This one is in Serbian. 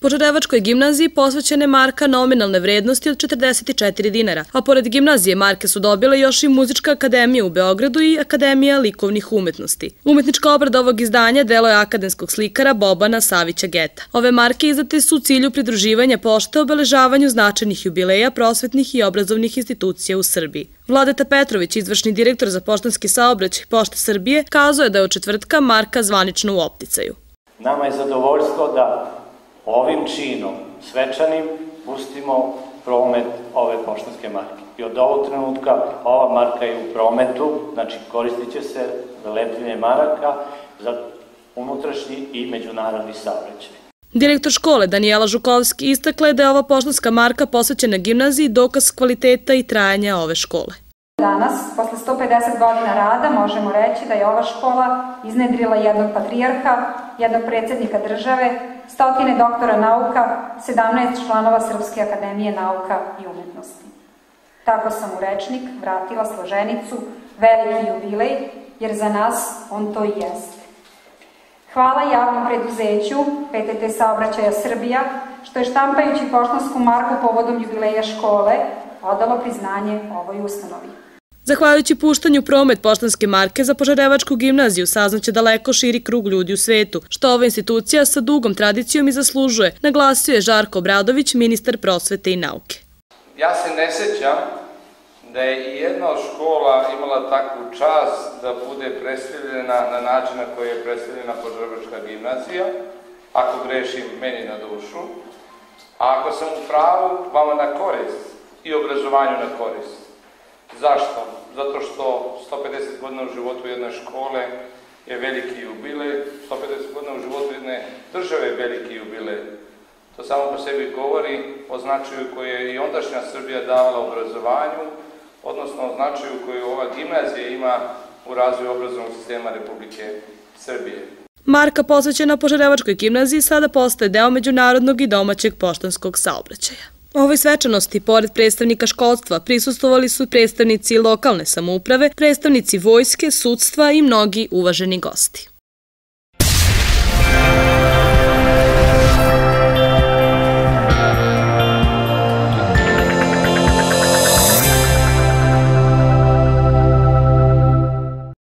Požarevačkoj gimnaziji posvećena je marka nominalne vrednosti od 44 dinara, a pored gimnazije marke su dobile još i Muzička akademija u Beogradu i Akademija likovnih umetnosti. Umetnička obrada ovog izdanja delo je akademskog slikara Bobana Savića Geta. Ove marke izdate su u cilju pridruživanja pošte obeležavanju značajnih jubileja prosvetnih i obrazovnih institucija u Srbiji. Vladeta Petrović, izvršni direktor za poštanski saobraćaj Pošte Srbije, kazao je da je od četvrtka marka zvanično u opticaju. Nama je zadovoljstvo da ovim činom svečanim pustimo promet ove poštanske marke. I od ovog trenutka ova marka je u prometu, znači koristit će se za lepljenje maraka za unutrašnji i međunarodni saobraćaj. Direktor škole Danijela Žukovski istakla je da je ova poštanska marka posvećena gimnaziji dokaz kvaliteta i trajanja ove škole. Danas, posle 150 godina rada, možemo reći da je ova škola iznedrila jednog patrijarha, jednog predsednika države, stotine doktora nauka, 17 članova Srpske akademije nauka i umetnosti. Tako sam u rečnik vratila složenicu, veliki jubilej, jer za nas on to i jeste. Hvala javnom preduzeću PTT Saobraćaja Srbija, što je štampajući poštansku marku povodom jubileja škole odalo priznanje ovoj ustanovi. Zahvaljujući puštanju promet poštanske marke za Požarevačku gimnaziju saznaće daleko širi krug ljudi u svetu, što ova institucija sa dugom tradicijom i zaslužuje, naglasio je Žarko Obradović, ministar prosvete i nauke. Ja se ne sećam da je i jedna od škola imala takvu čast da bude predstavljena na način na koji je predstavljena Požarevačka gimnazija, ako grešim meni na dušu, a ako sam u pravu, vama na korist i obrazovanju na korist. Zašto? Zato što 150 godina u životu jedne škole je veliki jubilej, 150 godina u životu jedne države je veliki jubilej. To samo po sebi govori o značaju koje je i ondašnja Srbija davala obrazovanju, odnosno o značaju koju ova gimnazija ima u razvoju obrazovnog sistema Republike Srbije. Marka posvećena Požarevačkoj gimnaziji sada postaje deo međunarodnog i domaćeg poštanskog saobraćaja. Ovoj svečanosti, pored predstavnika školstva, prisustovali su predstavnici lokalne samouprave, predstavnici vojske, sudstva i mnogi uvaženi gosti.